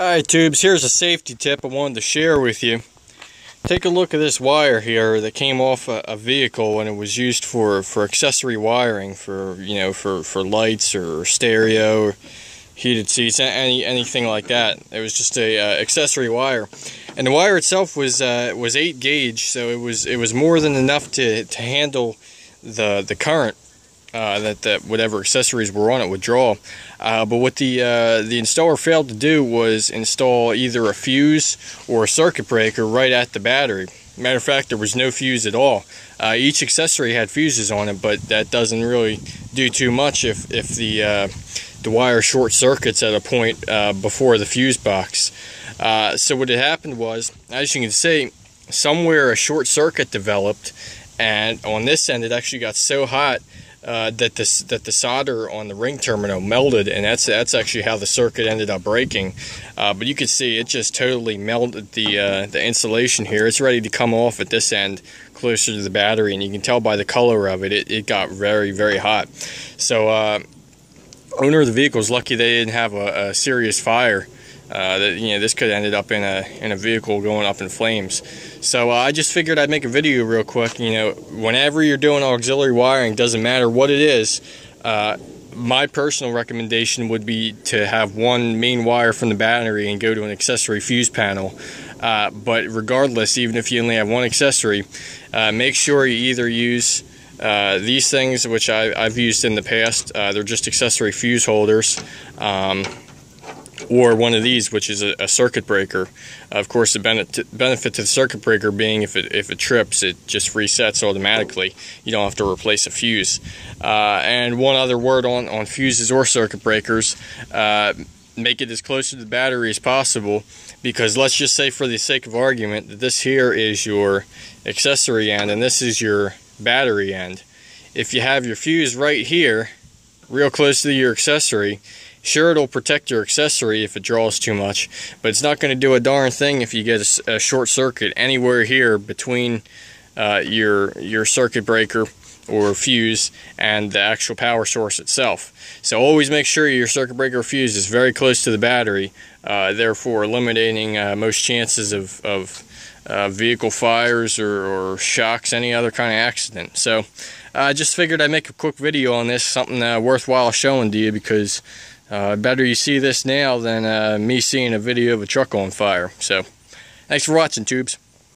Alright tubes, here's a safety tip I wanted to share with you. Take a look at this wire here that came off a, a, vehicle and it was used for, for accessory wiring for you know for, for lights or stereo or heated seats any anything like that. It was just a uh, accessory wire. And the wire itself was uh, was 8 gauge so it was it was more than enough to, to handle the the current uh, that, that whatever accessories were on it would draw. Uh, but what the uh, the installer failed to do was install either a fuse or a circuit breaker right at the battery. Matter of fact, there was no fuse at all. Uh, each accessory had fuses on it, but that doesn't really do too much if if the uh, the wire short circuits at a point uh, before the fuse box. so what had happened was, as you can see, somewhere a short circuit developed, and on this end it actually got so hot uh, that the that the solder on the ring terminal melted, and that's that's actually how the circuit ended up breaking. Uh, but you can see it just totally melted the uh, the insulation here. It's ready to come off at this end, closer to the battery, and you can tell by the color of it, it, it got very very hot. So uh, owner of the vehicle is lucky they didn't have a, a serious fire. Uh, that you know this could have ended up in a in a vehicle going up in flames. So uh, I just figured I'd make a video real quick. You know, whenever you're doing auxiliary wiring, doesn't matter what it is. Uh, my personal recommendation would be to have one main wire from the battery and go to an accessory fuse panel. Uh, but regardless, even if you only have one accessory, uh, make sure you either use uh, these things, which I, have used in the past, uh, they're just accessory fuse holders. Um, or one of these, which is a, a circuit breaker. Of course, the benefit, benefit to the circuit breaker being if it, if it trips, it just resets automatically. You don't have to replace a fuse. Uh, and one other word on, on fuses or circuit breakers, uh, make it as close to the battery as possible because let's just say for the sake of argument that this here is your accessory end and this is your battery end. If you have your fuse right here, real close to your accessory, Sure, it'll protect your accessory if it draws too much, but it's not going to do a darn thing if you get a, a short circuit anywhere here between uh, your your circuit breaker or fuse and the actual power source itself. So always make sure your circuit breaker fuse is very close to the battery, uh, therefore eliminating uh, most chances of, of uh, vehicle fires or, or, shocks, any other kind of accident. So I just figured I'd make a quick video on this, something uh, worthwhile showing to you because uh, better you see this now than uh, me seeing a video of a truck on fire. So, thanks for watching, tubes.